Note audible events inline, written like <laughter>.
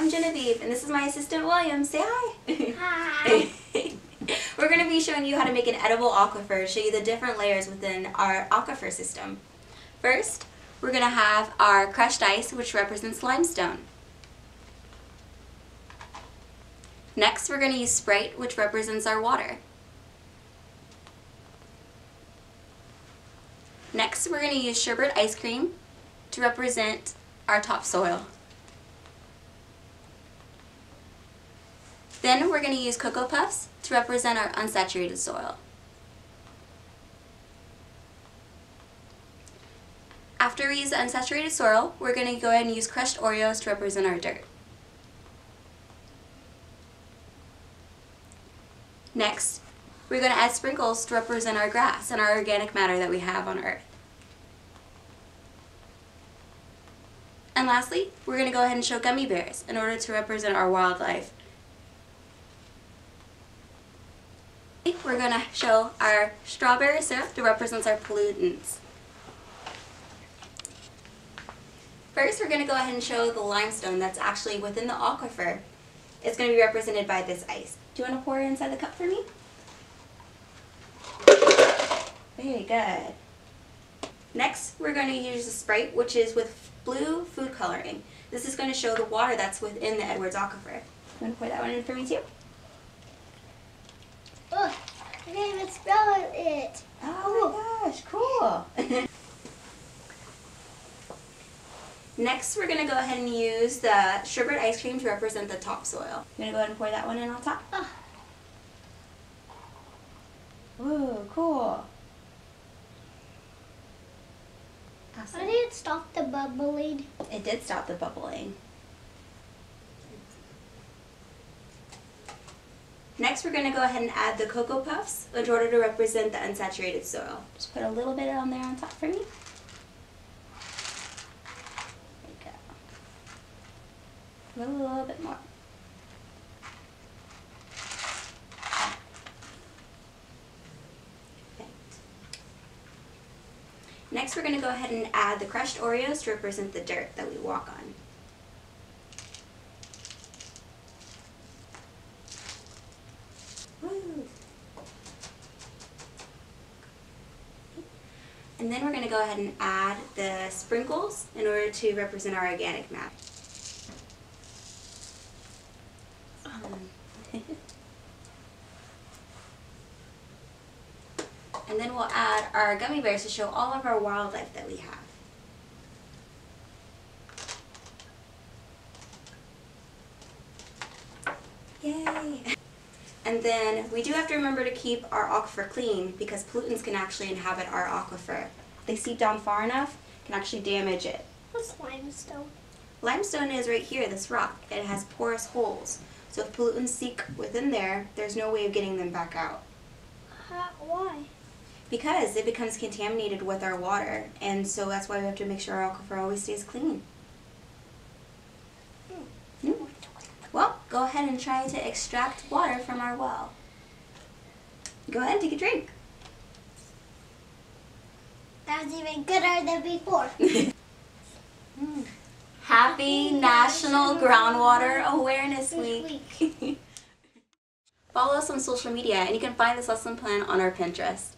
I'm Genevieve, and this is my assistant William. Say hi. Hi. <laughs> We're going to be showing you how to make an edible aquifer, show you the different layers within our aquifer system. First, we're going to have our crushed ice, which represents limestone. Next, we're going to use Sprite, which represents our water. Next, we're going to use sherbet ice cream to represent our topsoil. Then we're going to use Cocoa Puffs to represent our unsaturated soil. After we use the unsaturated soil, we're going to go ahead and use crushed Oreos to represent our dirt. Next, we're going to add sprinkles to represent our grass and our organic matter that we have on Earth. And lastly, we're going to go ahead and show gummy bears in order to represent our wildlife. We're going to show our strawberry syrup that represents our pollutants. First, we're going to go ahead and show the limestone that's actually within the aquifer. It's going to be represented by this ice. Do you want to pour it inside the cup for me? Very good. Next, we're going to use the Sprite, which is with blue food coloring. This is going to show the water that's within the Edwards Aquifer. You want to pour that one in for me too? I can't spell it. Oh my oh. gosh, cool. <laughs> Next, we're going to go ahead and use the sherbet ice cream to represent the topsoil. You going to go ahead and pour that one in on top? Oh. Ooh, cool. Why did it stop the bubbling? It did stop the bubbling. Next, we're going to go ahead and add the Cocoa Puffs in order to represent the unsaturated soil. Just put a little bit on there on top for me. There you go. A little bit more. Next, we're going to go ahead and add the crushed Oreos to represent the dirt that we walk on. And then we're going to go ahead and add the sprinkles in order to represent our organic matter. Um, <laughs> And then we'll add our gummy bears to show all of our wildlife that we have. Yay! <laughs> And then we do have to remember to keep our aquifer clean because pollutants can actually inhabit our aquifer. They seep down far enough, can actually damage it. What's limestone? Limestone is right here, this rock. It has porous holes. So if pollutants seep within there, there's no way of getting them back out. Uh, why? Because it becomes contaminated with our water, and so that's why we have to make sure our aquifer always stays clean. Hmm. Well, go ahead and try to extract water from our well. Go ahead and take a drink. That was even gooder than before. <laughs> Happy National Groundwater Awareness This Week. <laughs> Follow us on social media, and you can find this lesson plan on our Pinterest.